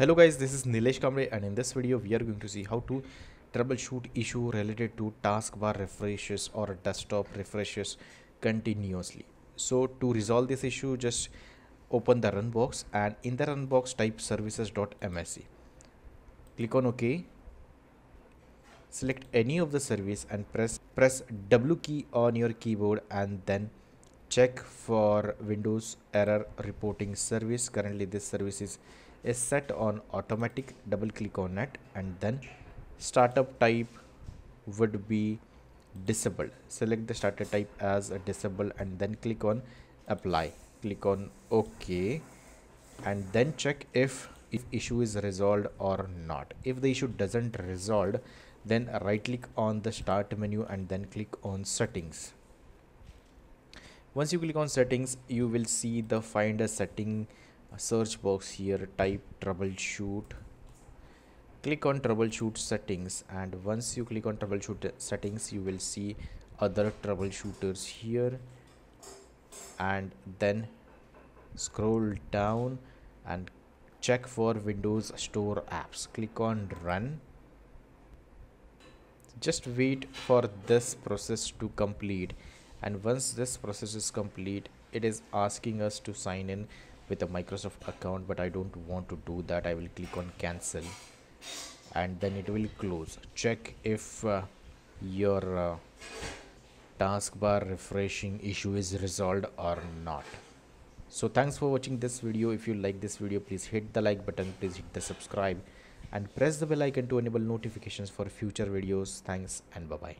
Hello guys, this is Nilesh Kamble and in this video we are going to see how to troubleshoot issue related to taskbar refreshes or desktop refreshes continuously. So to resolve this issue just open the run box and in the run box type services.msc. Click on OK. Select any of the service and press press W key on your keyboard and then check for Windows error reporting service. Currently this service is is set on automatic double click on it and then startup type would be disabled. Select the startup type as a disable and then click on apply. Click on ok and then check if if issue is resolved or not. If the issue doesn't resolve then right click on the start menu and then click on settings once you click on settings you will see the find a setting search box here. Type troubleshoot. Click on troubleshoot settings and once you click on troubleshoot settings you will see other troubleshooters here. And then scroll down and check for windows store apps. Click on run. Just wait for this process to complete and once this process is complete it is asking us to sign in with a Microsoft account but I don't want to do that. I will click on cancel and then it will close. Check if uh, your uh, taskbar refreshing issue is resolved or not. So thanks for watching this video. If you like this video please hit the like button please hit the subscribe and press the bell icon to enable notifications for future videos. Thanks and bye bye